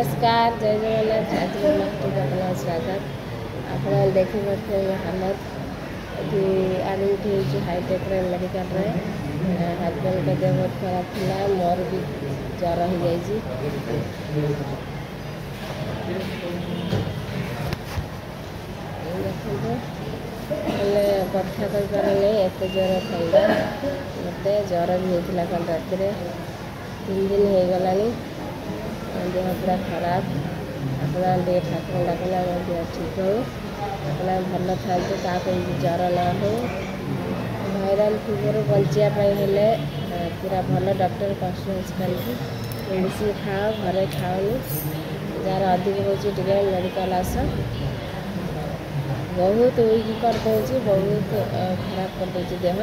નમસ્કાર જય જગન્નાથ રાજગુરુનાથનું બધાનું સ્વાગત આપણે દેખી सकते हैं यहाँ हालत कि आलू उठे हाईटेक मेडिकाल हजबैंड का देह बहुत खराब था मोर भी ज्वर हो जाए କଥା କହିପାରୁନି ଏତେ ଜ୍ୱର ଥଣ୍ଡା ମୋତେ ଜ୍ୱର ବି ହେଇଥିଲା କାଲି ରାତିରେ ତିନି ଦିନ ହେଇଗଲାଣି पूरा खराब अपना देख ठाकुर डाकना मंदिर ठीक हो अपना भल था ज्वर न हो भाइराल फिवर बचापी पूरा भल डर कन्सल्स कर मेडिसीन खाओ घर खाओ जार अधिक होगा मेडिकल आस बहुत विक बहुत खराब कर देह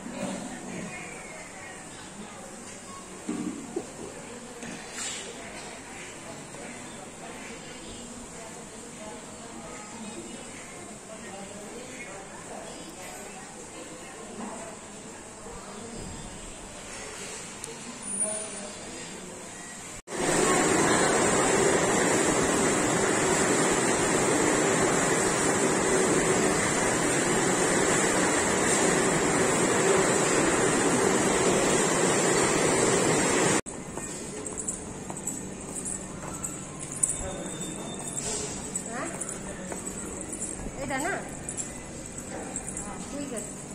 था ना हाँ, ठीक है